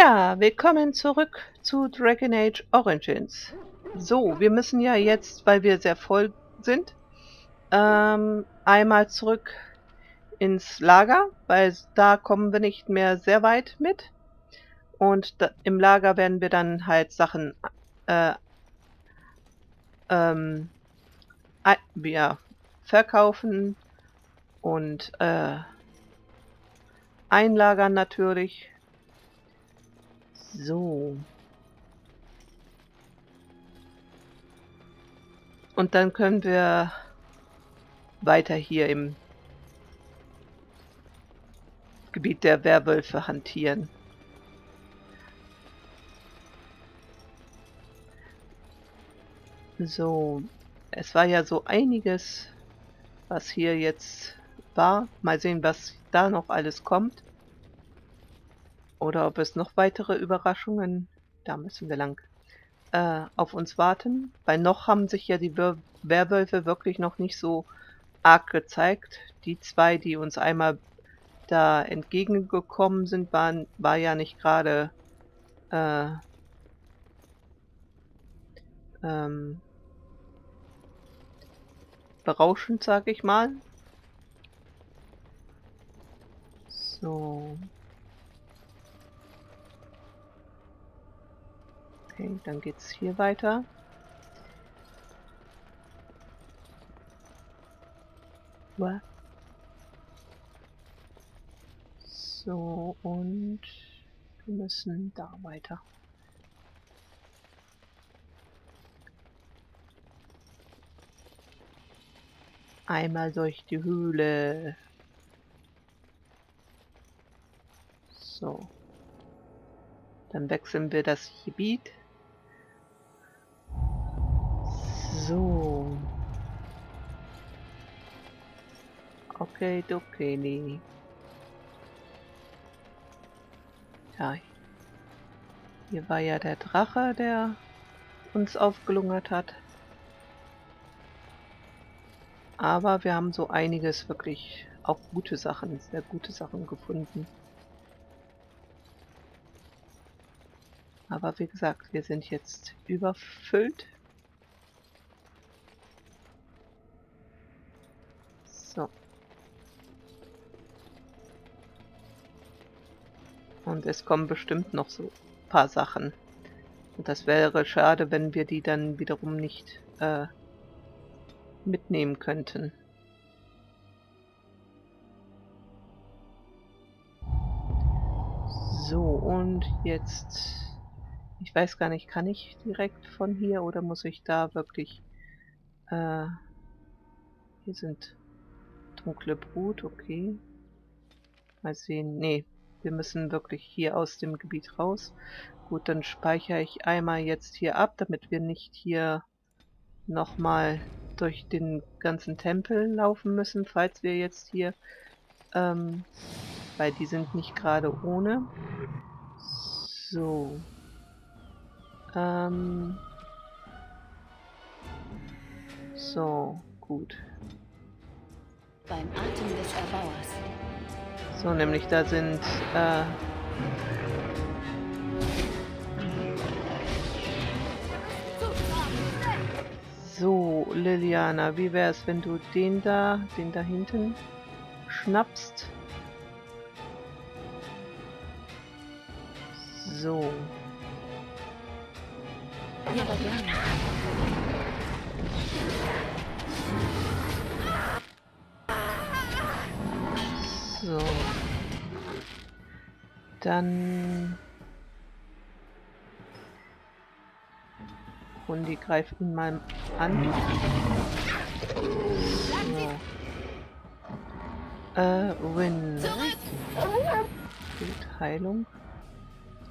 Ja, willkommen zurück zu Dragon Age Origins. So, wir müssen ja jetzt, weil wir sehr voll sind, ähm, einmal zurück ins Lager, weil da kommen wir nicht mehr sehr weit mit. Und da, im Lager werden wir dann halt Sachen äh, ähm, ja, verkaufen und äh, einlagern natürlich. So. Und dann können wir weiter hier im Gebiet der Werwölfe hantieren. So, es war ja so einiges, was hier jetzt war. Mal sehen, was da noch alles kommt. Oder ob es noch weitere Überraschungen, da müssen wir lang, äh, auf uns warten. Weil noch haben sich ja die Wer Werwölfe wirklich noch nicht so arg gezeigt. Die zwei, die uns einmal da entgegengekommen sind, waren, war ja nicht gerade äh, ähm, berauschend, sag ich mal. So. Okay, dann geht's hier weiter. What? So, und wir müssen da weiter. Einmal durch die Höhle. So. Dann wechseln wir das Gebiet. So. Okay, okay. Ja. Hier war ja der Drache, der uns aufgelungert hat. Aber wir haben so einiges wirklich, auch gute Sachen, sehr gute Sachen gefunden. Aber wie gesagt, wir sind jetzt überfüllt Und es kommen bestimmt noch so ein paar Sachen. Und das wäre schade, wenn wir die dann wiederum nicht äh, mitnehmen könnten. So, und jetzt... Ich weiß gar nicht, kann ich direkt von hier oder muss ich da wirklich... Äh, hier sind Dunkle Brut, okay. Mal sehen. Nee, wir müssen wirklich hier aus dem Gebiet raus. Gut, dann speichere ich einmal jetzt hier ab, damit wir nicht hier nochmal durch den ganzen Tempel laufen müssen, falls wir jetzt hier, ähm, weil die sind nicht gerade ohne. So. Ähm. So, gut beim Atem des Erbauers. So, nämlich da sind äh, So, Liliana, wie wäre es, wenn du den da, den da hinten schnappst? So. Ja, aber gerne. So. Dann... Hundi greift ihn mal an. So. Äh, Win. Gut, Heilung.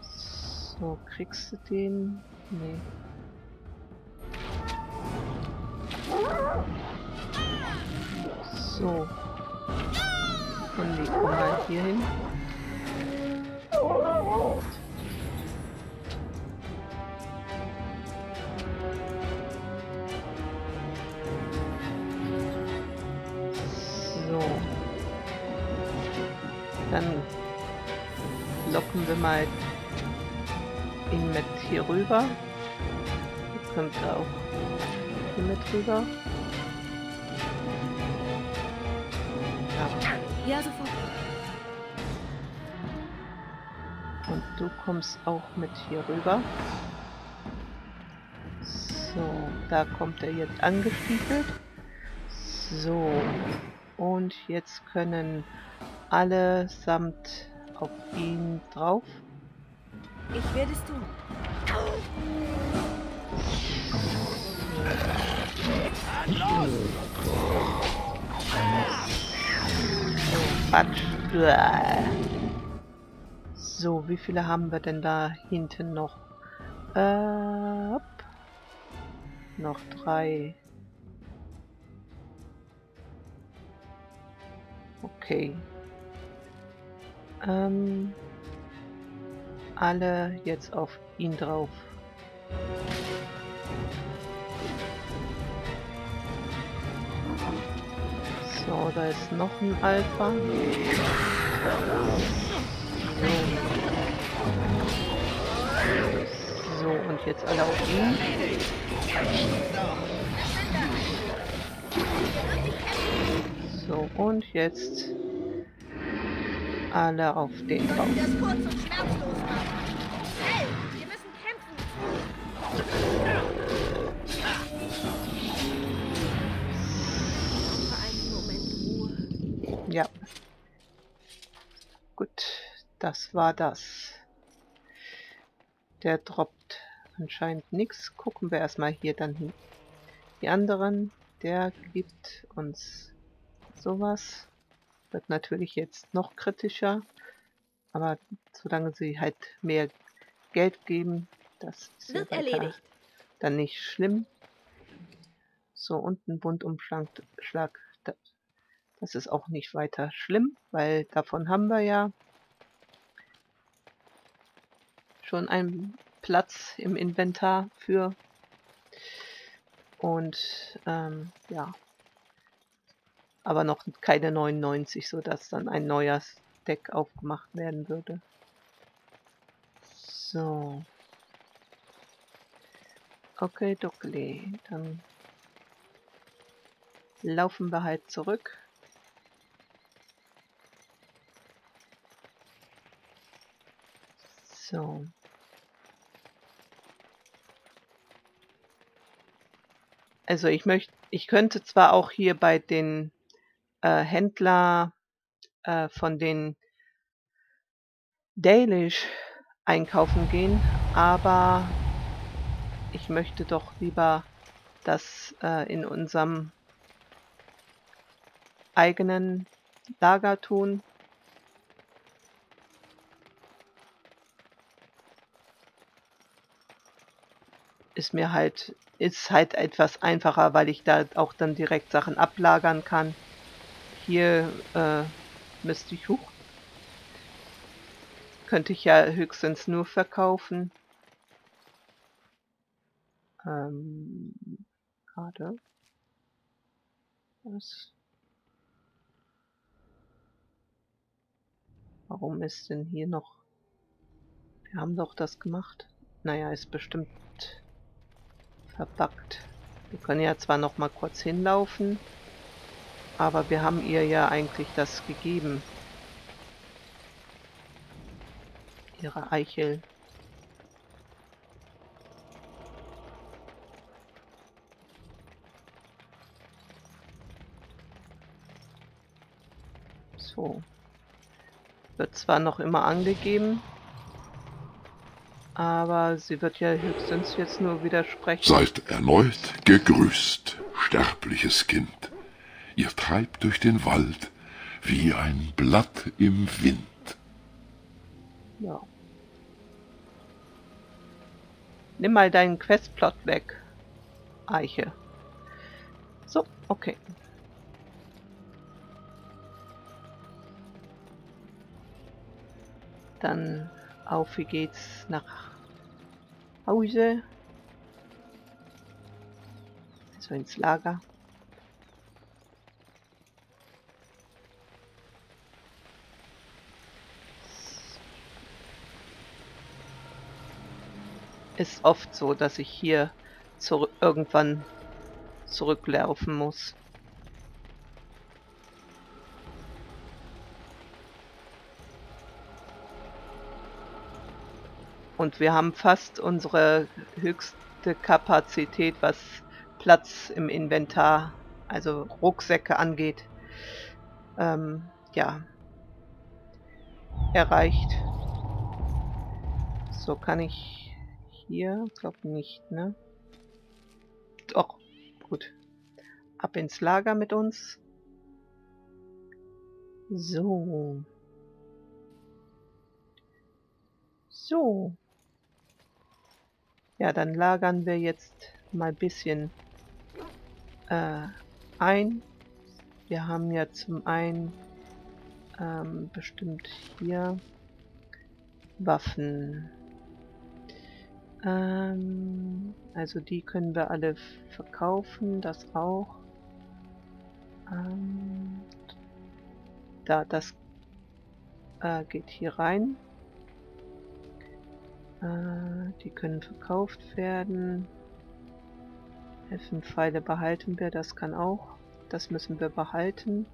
So, kriegst du den? Nee. So. Und die kommen halt hier hin. So. Dann locken wir mal ihn mit hier rüber. Ihr könnt auch hier mit rüber. Ja. Sofort. Und du kommst auch mit hier rüber. So, da kommt er jetzt angestiefelt. So, und jetzt können alle samt auf ihn drauf. Ich werde es tun. So, Quatsch. So, wie viele haben wir denn da hinten noch? Äh, noch drei. Okay. Ähm, alle jetzt auf ihn drauf. So, da ist noch ein Alpha. So. So, und jetzt alle auf ihn. So, und jetzt alle auf den drauf. Das war das. Der droppt anscheinend nichts. Gucken wir erstmal hier dann hin. Die anderen, der gibt uns sowas. Wird natürlich jetzt noch kritischer. Aber solange sie halt mehr Geld geben, das ist ja Wird weiter erledigt. dann nicht schlimm. So, und ein Bundumschlag. Schlag, da- Das ist auch nicht weiter schlimm, weil davon haben wir ja schon einen Platz im Inventar für. Und ähm, ja, aber noch keine 99, sodass dann ein neuer Deck aufgemacht werden würde. So. Okay, Duckli. Dann laufen wir halt zurück. So. Also ich möchte, ich könnte zwar auch hier bei den äh, Händler äh, von den Dalish einkaufen gehen, aber ich möchte doch lieber das äh, in unserem eigenen Lager tun. Ist mir halt, ist halt etwas einfacher, weil ich da auch dann direkt Sachen ablagern kann. Hier äh, müsste ich hoch. Könnte ich ja höchstens nur verkaufen. Ähm, gerade. Was? Warum ist denn hier noch... Wir haben doch das gemacht. Naja, ist bestimmt verbuggt. Wir können ja zwar noch mal kurz hinlaufen, aber wir haben ihr ja eigentlich das gegeben. Ihre Eichel. So. Wird zwar noch immer angegeben, aber sie wird ja höchstens jetzt nur widersprechen. Seid erneut gegrüßt, sterbliches Kind. Ihr treibt durch den Wald wie ein Blatt im Wind. Ja. Nimm mal deinen Questplot weg, Eiche. So, okay. Dann auf wie geht's nach Hause. Also ins Lager. ist oft so, dass ich hier zurück, irgendwann zurücklaufen muss. Und wir haben fast unsere höchste Kapazität, was Platz im Inventar, also Rucksäcke angeht. Ähm, ja. Erreicht. So kann ich hier, glaube nicht, ne? Doch, gut. Ab ins Lager mit uns. So. So. Ja, dann lagern wir jetzt mal ein bisschen äh, ein. Wir haben ja zum einen ähm, bestimmt hier Waffen. Ähm, also die können wir alle verkaufen, das auch. Ähm, da, das äh, geht hier rein. Äh, die können verkauft werden. Elfenpfeile behalten wir, das kann auch. Das müssen wir behalten.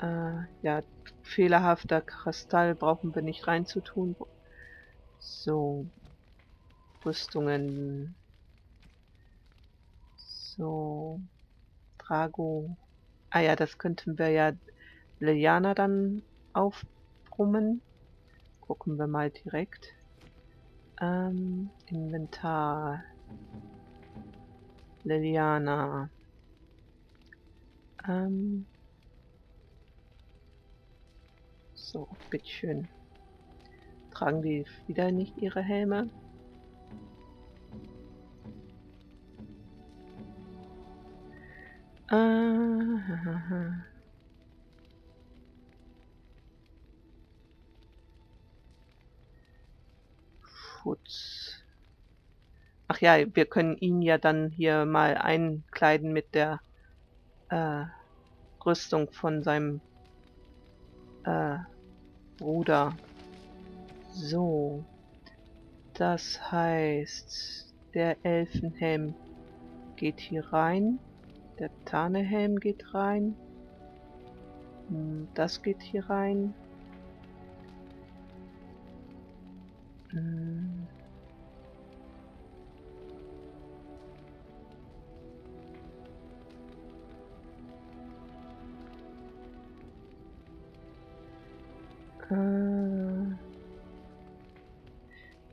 Äh, ja, fehlerhafter Kristall brauchen wir nicht reinzutun. So. Rüstungen. So. Drago. Ah ja, das könnten wir ja Liliana dann aufbrummen. Gucken wir mal direkt. Ähm, Inventar. Liliana. Ähm. So, bitteschön. Tragen die wieder nicht ihre Helme? Ah, Schutz. Ach ja, wir können ihn ja dann hier mal einkleiden mit der äh, Rüstung von seinem äh, Bruder. So. Das heißt, der Elfenhelm geht hier rein. Der Tarnehelm geht rein. Hm, das geht hier rein. Äh,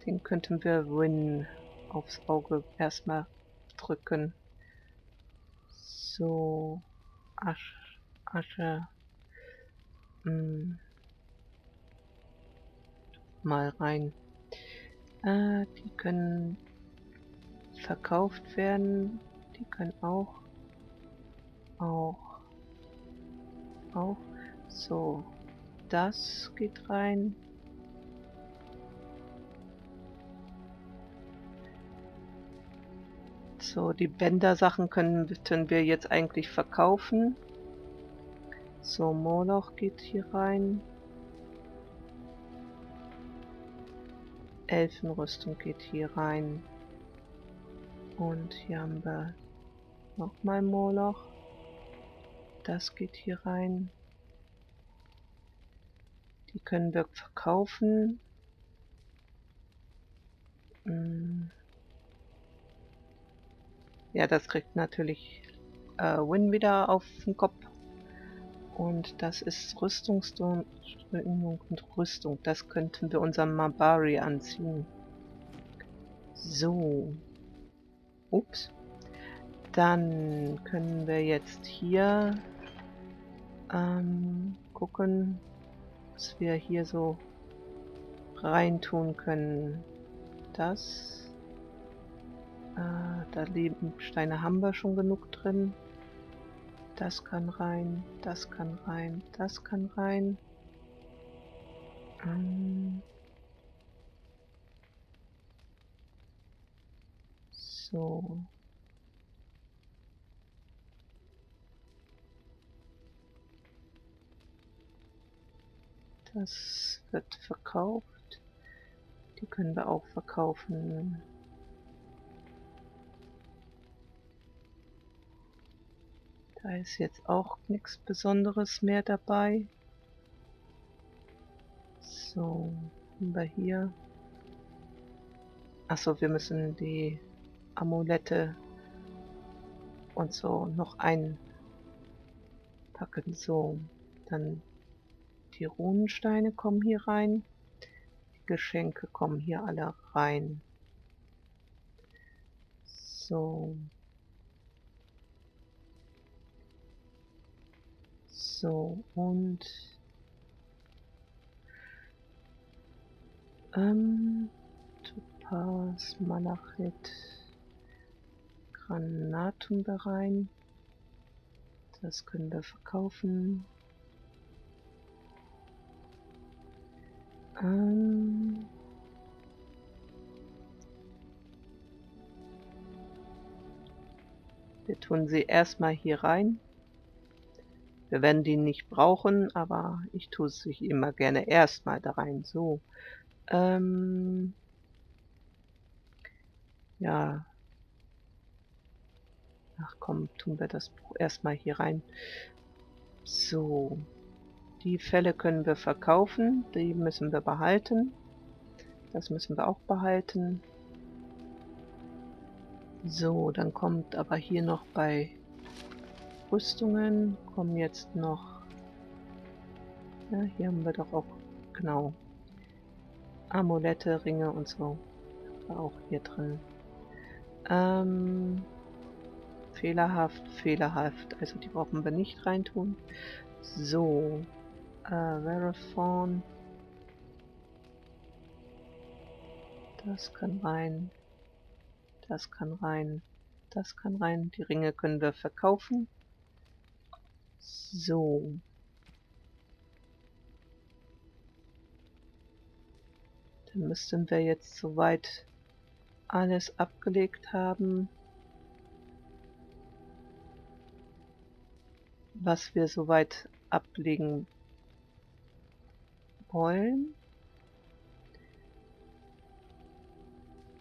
den könnten wir Win aufs Auge erstmal drücken. So, Asch, Asche. Hm. Mal rein. Äh, die können verkauft werden. Die können auch. Auch. Auch. So. Das geht rein. So, die Bänder-Sachen können wir jetzt eigentlich verkaufen. So, Moloch geht hier rein. Elfenrüstung geht hier rein. Und hier haben wir nochmal Moloch. Das geht hier rein. Die können wir verkaufen. Hm. Ja, das kriegt natürlich äh, Win wieder auf den Kopf. Und das ist Rüstungsdrückung und Rüstung. Das könnten wir unserem Mabari anziehen. So. Ups. Dann können wir jetzt hier ähm, gucken, was wir hier so reintun können. Das. Äh, da Lebensteine haben wir schon genug drin. Das kann rein, das kann rein, das kann rein. Ähm so. Das wird verkauft. Die können wir auch verkaufen. Da ist jetzt auch nichts Besonderes mehr dabei. So, haben wir hier. Achso, wir müssen die Amulette und so noch einpacken. So, dann die Runensteine kommen hier rein. Die Geschenke kommen hier alle rein. So. So, und ähm, Topaz, Malachit, Granatum da rein. Das können wir verkaufen. Ähm wir tun sie erstmal hier rein. Wir werden die nicht brauchen, aber ich tue es sich immer gerne erstmal da rein. So. Ähm ja. Ach komm, tun wir das erstmal hier rein. So. Die Fälle können wir verkaufen. Die müssen wir behalten. Das müssen wir auch behalten. So, dann kommt aber hier noch bei Rüstungen kommen jetzt noch... Ja, hier haben wir doch auch, genau, Amulette, Ringe und so. Auch hier drin. Ähm, fehlerhaft, fehlerhaft. Also die brauchen wir nicht reintun. So, äh, Veraphon. Das kann rein. Das kann rein. Das kann rein. Die Ringe können wir verkaufen. So. Dann müssten wir jetzt soweit alles abgelegt haben, was wir soweit ablegen wollen.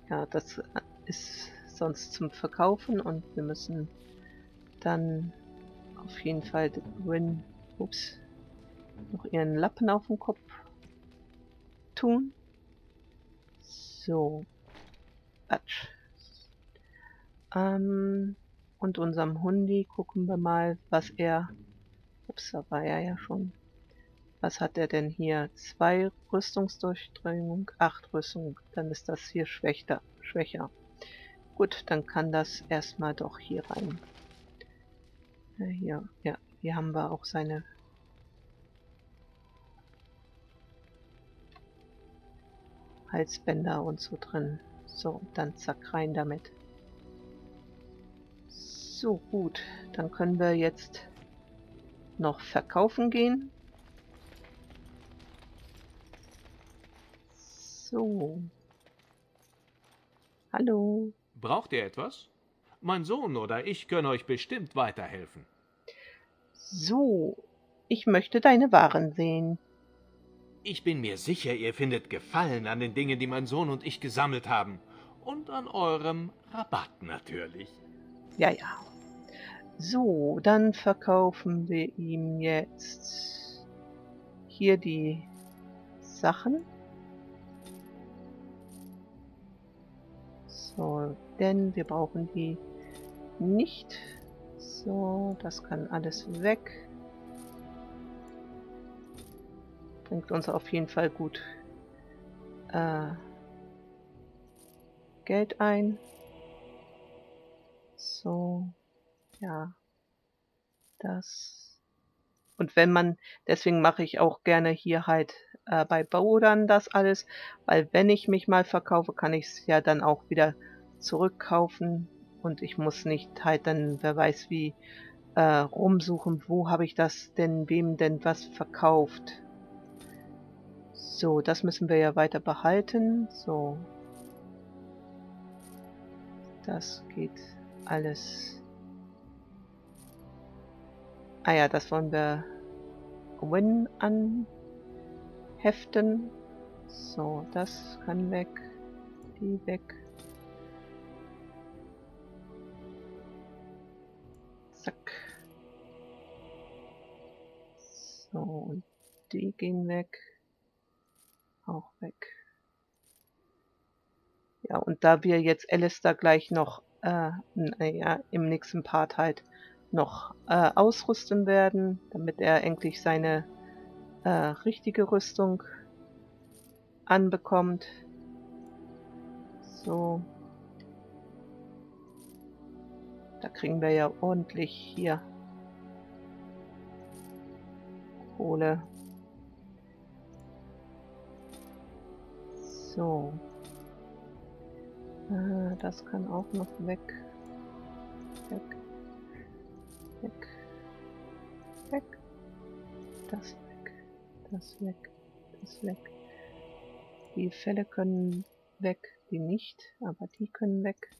Ja, das ist sonst zum Verkaufen und wir müssen dann auf jeden Fall Win, ups, noch ihren Lappen auf den Kopf tun. So. Quatsch. Ähm, und unserem Hundi gucken wir mal, was er... Ups, da war er ja schon. Was hat er denn hier? Zwei Rüstungsdurchdringung, acht Rüstung. Dann ist das hier schwächer. schwächer. Gut, dann kann das erstmal doch hier rein. Ja, hier, ja, hier haben wir auch seine Halsbänder und so drin. So, dann zack rein damit. So, gut. Dann können wir jetzt noch verkaufen gehen. So. Hallo. Braucht ihr etwas? Mein Sohn oder ich können euch bestimmt weiterhelfen. So, ich möchte deine Waren sehen. Ich bin mir sicher, ihr findet Gefallen an den Dingen, die mein Sohn und ich gesammelt haben. Und an eurem Rabatt natürlich. Ja, ja. So, dann verkaufen wir ihm jetzt hier die Sachen. So, denn wir brauchen die nicht. So, das kann alles weg. Bringt uns auf jeden Fall gut äh, Geld ein. So, ja, das. Und wenn man, deswegen mache ich auch gerne hier halt äh, bei Bauern das alles, weil wenn ich mich mal verkaufe, kann ich es ja dann auch wieder zurückkaufen und ich muss nicht halt dann, wer weiß wie, äh, rumsuchen, wo habe ich das denn, wem denn was verkauft. So, das müssen wir ja weiter behalten. So. Das geht alles. Ah ja, das wollen wir Win anheften. So, das kann weg. Die weg. Zack. So, die gehen weg. Auch weg. Ja, und da wir jetzt Alistair gleich noch, äh, naja, im nächsten Part halt noch äh, ausrüsten werden, damit er endlich seine äh, richtige Rüstung anbekommt. So. Da kriegen wir ja ordentlich hier Kohle. So. Äh, das kann auch noch weg. Weg. Weg. Weg. Das. Das weg. Das weg. Die Fälle können weg, die nicht, aber die können weg.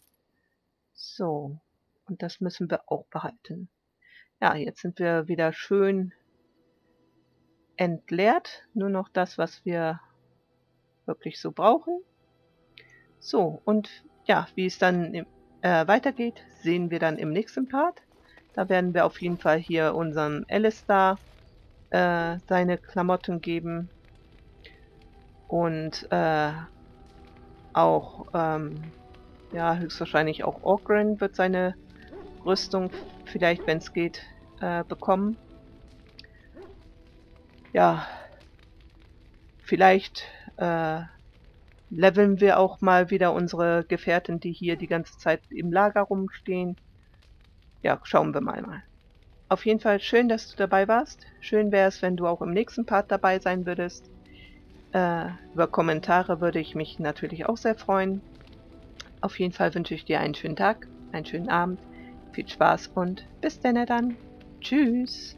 So. Und das müssen wir auch behalten. Ja, jetzt sind wir wieder schön entleert. Nur noch das, was wir wirklich so brauchen. So, und ja, wie es dann äh, weitergeht, sehen wir dann im nächsten Part. Da werden wir auf jeden Fall hier unserem Alistair äh, seine Klamotten geben. Und äh, auch, ähm, ja, höchstwahrscheinlich auch Ogren wird seine Rüstung, vielleicht wenn es geht, äh, bekommen. Ja, vielleicht äh, leveln wir auch mal wieder unsere Gefährten, die hier die ganze Zeit im Lager rumstehen. Ja, schauen wir mal mal. Auf jeden Fall schön, dass du dabei warst. Schön wäre es, wenn du auch im nächsten Part dabei sein würdest. Äh, über Kommentare würde ich mich natürlich auch sehr freuen. Auf jeden Fall wünsche ich dir einen schönen Tag, einen schönen Abend, viel Spaß und bis denn dann. Tschüss.